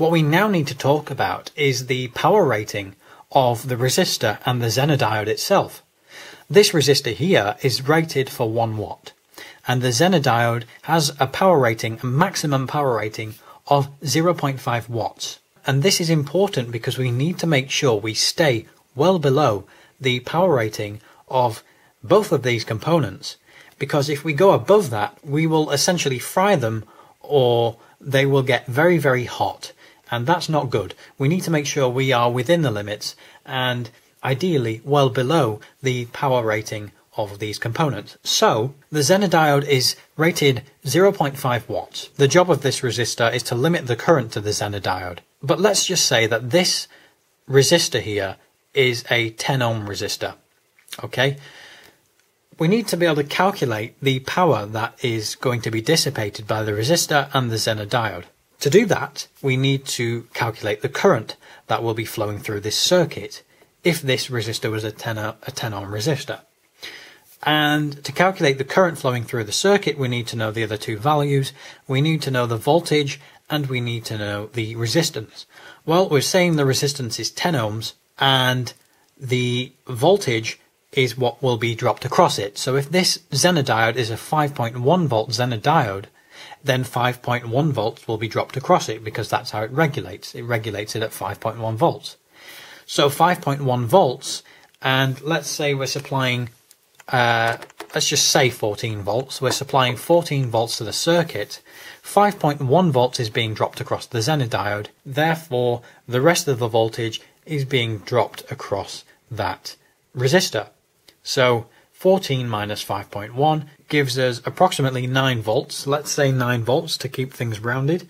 What we now need to talk about is the power rating of the resistor and the Zener diode itself. This resistor here is rated for 1 watt and the Zener diode has a power rating, a maximum power rating of 0.5 watts. And this is important because we need to make sure we stay well below the power rating of both of these components because if we go above that we will essentially fry them or they will get very very hot and that's not good. We need to make sure we are within the limits and ideally well below the power rating of these components. So the Zener diode is rated 0.5 watts. The job of this resistor is to limit the current to the Zener diode. But let's just say that this resistor here is a 10 ohm resistor. Okay? We need to be able to calculate the power that is going to be dissipated by the resistor and the Zener diode. To do that, we need to calculate the current that will be flowing through this circuit if this resistor was a 10, uh, a 10 ohm resistor. And to calculate the current flowing through the circuit, we need to know the other two values. We need to know the voltage and we need to know the resistance. Well, we're saying the resistance is 10 ohms and the voltage is what will be dropped across it. So if this Zener diode is a 5.1 volt Zener diode, then 5.1 volts will be dropped across it because that's how it regulates. It regulates it at 5.1 volts. So 5.1 volts, and let's say we're supplying, uh, let's just say 14 volts. We're supplying 14 volts to the circuit. 5.1 volts is being dropped across the Zener diode. Therefore, the rest of the voltage is being dropped across that resistor. So 14 minus 5.1 gives us approximately 9 volts. Let's say 9 volts to keep things rounded.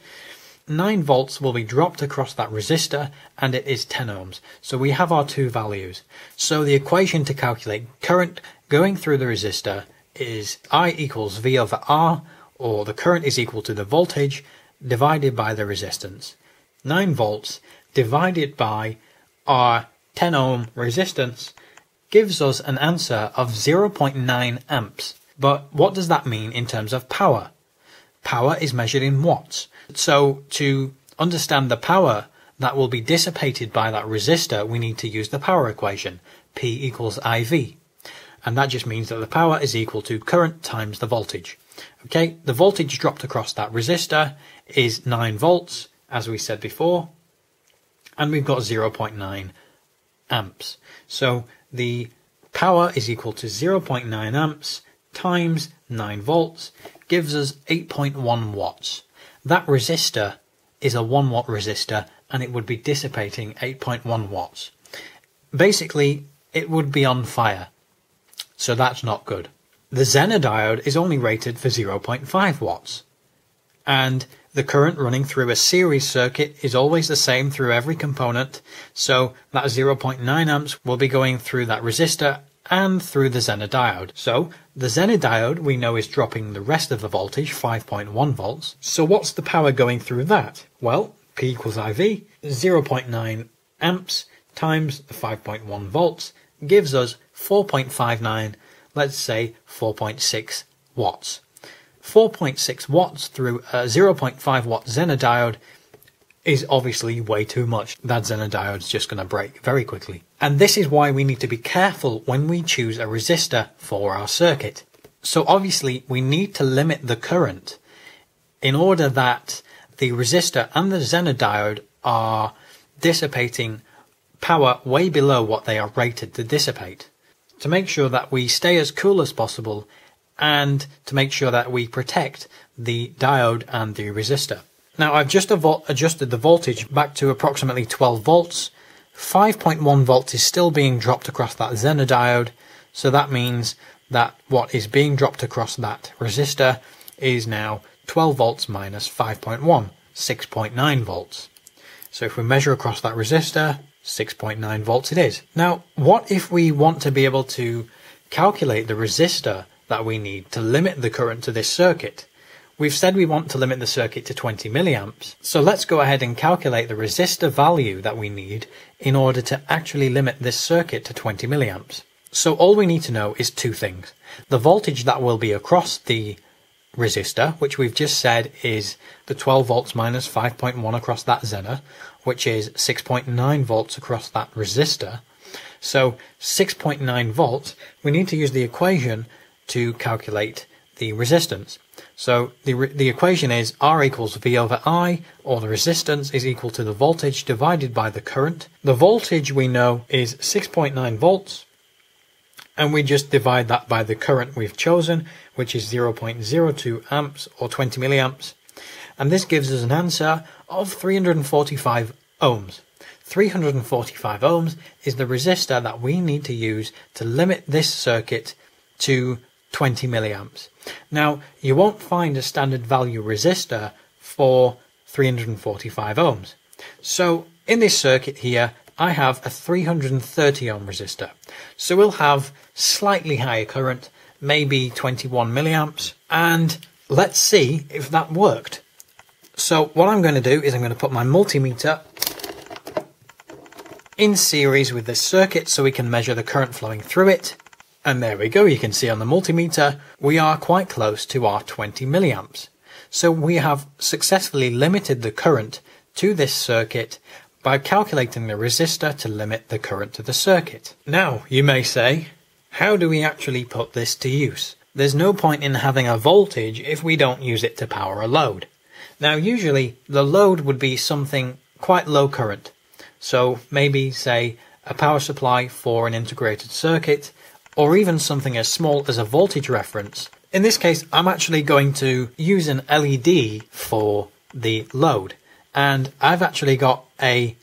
9 volts will be dropped across that resistor and it is 10 ohms. So we have our two values. So the equation to calculate current going through the resistor is I equals V over R or the current is equal to the voltage divided by the resistance. 9 volts divided by our 10 ohm resistance gives us an answer of 0.9 amps. But what does that mean in terms of power? Power is measured in watts. So to understand the power that will be dissipated by that resistor, we need to use the power equation, P equals IV. And that just means that the power is equal to current times the voltage. Okay, the voltage dropped across that resistor is 9 volts, as we said before, and we've got 0.9 amps. So the power is equal to 0.9 amps times 9 volts gives us 8.1 watts. That resistor is a 1 watt resistor and it would be dissipating 8.1 watts. Basically, it would be on fire. So that's not good. The Zener diode is only rated for 0.5 watts. And the current running through a series circuit is always the same through every component, so that 0.9 amps will be going through that resistor and through the Zener diode. So the Zener diode we know is dropping the rest of the voltage, 5.1 volts. So what's the power going through that? Well, P equals IV, 0.9 amps times the 5.1 volts gives us 4.59, let's say 4.6 watts. 4.6 watts through a 0.5 watt Zener diode is obviously way too much. That Zener diode is just going to break very quickly. And this is why we need to be careful when we choose a resistor for our circuit. So obviously we need to limit the current in order that the resistor and the Zener diode are dissipating power way below what they are rated to dissipate. To make sure that we stay as cool as possible and to make sure that we protect the diode and the resistor. Now I've just adjusted the voltage back to approximately 12 volts. 5.1 volts is still being dropped across that Zener diode, so that means that what is being dropped across that resistor is now 12 volts minus 5.1, 6.9 volts. So if we measure across that resistor, 6.9 volts it is. Now, what if we want to be able to calculate the resistor that we need to limit the current to this circuit. We've said we want to limit the circuit to 20 milliamps, so let's go ahead and calculate the resistor value that we need in order to actually limit this circuit to 20 milliamps. So all we need to know is two things. The voltage that will be across the resistor, which we've just said is the 12 volts minus 5.1 across that Zener, which is 6.9 volts across that resistor. So 6.9 volts, we need to use the equation to calculate the resistance. So the, the equation is R equals V over I, or the resistance is equal to the voltage divided by the current. The voltage we know is 6.9 volts, and we just divide that by the current we've chosen, which is 0.02 amps or 20 milliamps. And this gives us an answer of 345 ohms. 345 ohms is the resistor that we need to use to limit this circuit to 20 milliamps. Now, you won't find a standard value resistor for 345 ohms. So, in this circuit here, I have a 330 ohm resistor. So we'll have slightly higher current, maybe 21 milliamps, and let's see if that worked. So what I'm going to do is I'm going to put my multimeter in series with this circuit so we can measure the current flowing through it. And there we go, you can see on the multimeter, we are quite close to our 20 milliamps. So we have successfully limited the current to this circuit by calculating the resistor to limit the current to the circuit. Now, you may say, how do we actually put this to use? There's no point in having a voltage if we don't use it to power a load. Now, usually the load would be something quite low current. So maybe, say, a power supply for an integrated circuit, or even something as small as a voltage reference. In this case, I'm actually going to use an LED for the load. And I've actually got a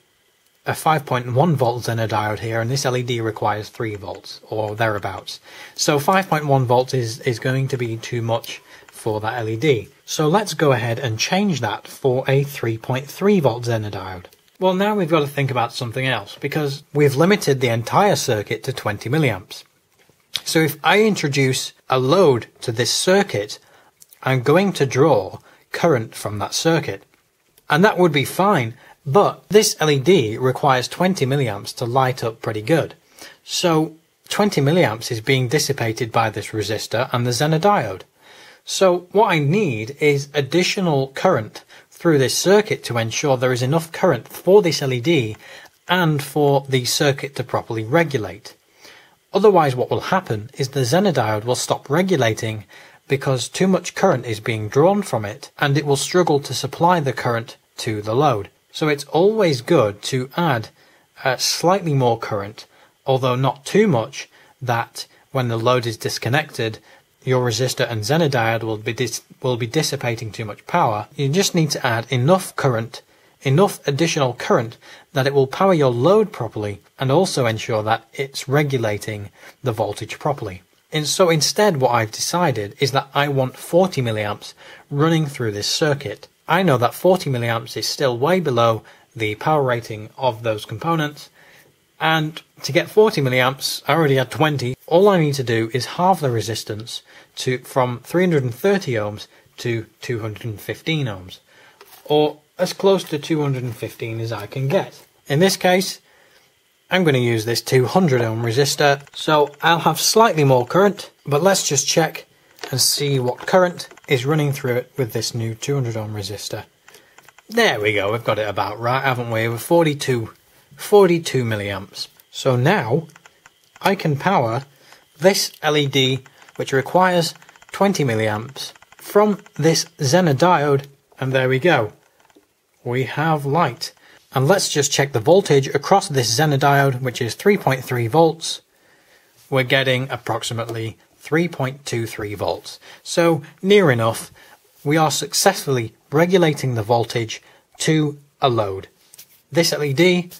a 5.1 volt Zener diode here, and this LED requires 3 volts or thereabouts. So 5.1 volts is, is going to be too much for that LED. So let's go ahead and change that for a 3.3 volt Zener diode. Well, now we've got to think about something else because we've limited the entire circuit to 20 milliamps. So if I introduce a load to this circuit, I'm going to draw current from that circuit. And that would be fine but this LED requires 20 milliamps to light up pretty good. So 20 milliamps is being dissipated by this resistor and the Zener diode. So what I need is additional current through this circuit to ensure there is enough current for this LED and for the circuit to properly regulate. Otherwise what will happen is the Zener diode will stop regulating because too much current is being drawn from it and it will struggle to supply the current to the load. So it's always good to add uh, slightly more current, although not too much, that when the load is disconnected, your resistor and Zener diode will be dis- will be dissipating too much power. You just need to add enough current, enough additional current that it will power your load properly and also ensure that it's regulating the voltage properly. And so instead what I've decided is that I want 40 milliamps running through this circuit. I know that 40 milliamps is still way below the power rating of those components. And to get 40 milliamps, I already had 20. All I need to do is halve the resistance to from 330 ohms to 215 ohms, or as close to 215 as I can get. In this case, I'm going to use this 200 ohm resistor, so I'll have slightly more current, but let's just check and see what current is running through it with this new 200 ohm resistor. There we go, we've got it about right, haven't we? With 42, 42 milliamps. So now I can power this LED, which requires 20 milliamps, from this Zener diode, and there we go. We have light. And let's just check the voltage across this Zener diode, which is 3.3 volts. We're getting approximately 3.23 volts. So near enough, we are successfully regulating the voltage to a load. This LED,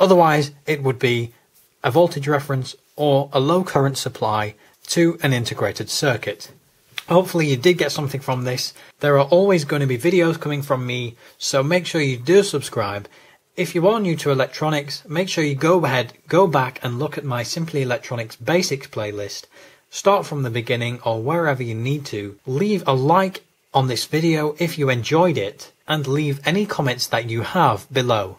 otherwise it would be a voltage reference or a low current supply to an integrated circuit. Hopefully you did get something from this. There are always going to be videos coming from me, so make sure you do subscribe. If you are new to electronics, make sure you go ahead, go back and look at my Simply Electronics Basics playlist Start from the beginning or wherever you need to. Leave a like on this video if you enjoyed it and leave any comments that you have below.